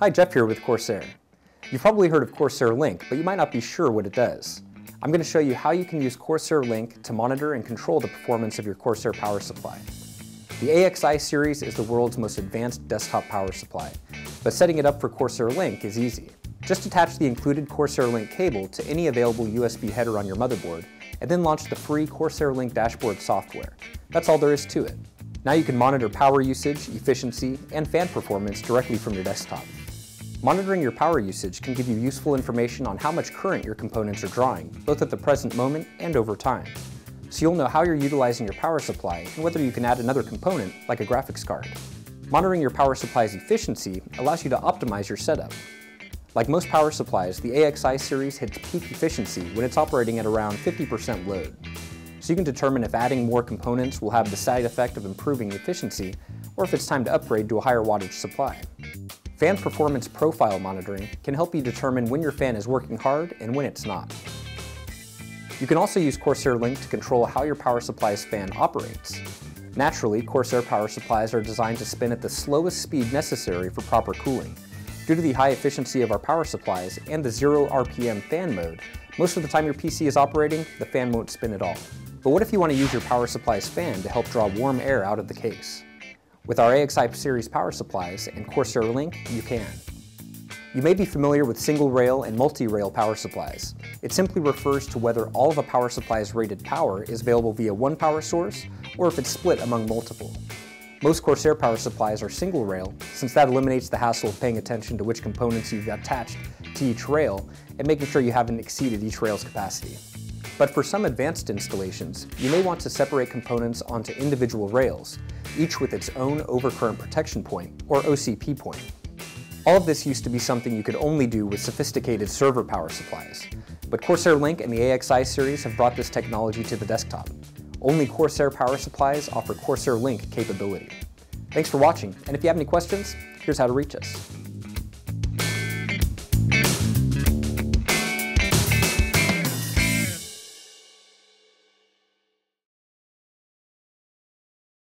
Hi, Jeff here with Corsair. You've probably heard of Corsair Link, but you might not be sure what it does. I'm going to show you how you can use Corsair Link to monitor and control the performance of your Corsair power supply. The AXI series is the world's most advanced desktop power supply, but setting it up for Corsair Link is easy. Just attach the included Corsair Link cable to any available USB header on your motherboard, and then launch the free Corsair Link dashboard software. That's all there is to it. Now you can monitor power usage, efficiency, and fan performance directly from your desktop. Monitoring your power usage can give you useful information on how much current your components are drawing, both at the present moment and over time. So you'll know how you're utilizing your power supply and whether you can add another component, like a graphics card. Monitoring your power supply's efficiency allows you to optimize your setup. Like most power supplies, the AXI series hits peak efficiency when it's operating at around 50% load. So you can determine if adding more components will have the side effect of improving efficiency, or if it's time to upgrade to a higher wattage supply. Fan performance profile monitoring can help you determine when your fan is working hard and when it's not. You can also use Corsair Link to control how your power supply's fan operates. Naturally, Corsair power supplies are designed to spin at the slowest speed necessary for proper cooling. Due to the high efficiency of our power supplies and the 0 RPM fan mode, most of the time your PC is operating, the fan won't spin at all. But what if you want to use your power supply's fan to help draw warm air out of the case? With our AXI series power supplies and Corsair Link, you can. You may be familiar with single rail and multi-rail power supplies. It simply refers to whether all of a power supply's rated power is available via one power source or if it's split among multiple. Most Corsair power supplies are single rail, since that eliminates the hassle of paying attention to which components you've attached to each rail and making sure you haven't exceeded each rail's capacity. But for some advanced installations, you may want to separate components onto individual rails, each with its own overcurrent protection point, or OCP point. All of this used to be something you could only do with sophisticated server power supplies, but Corsair Link and the AXI series have brought this technology to the desktop. Only Corsair power supplies offer Corsair Link capability. Thanks for watching, and if you have any questions, here's how to reach us.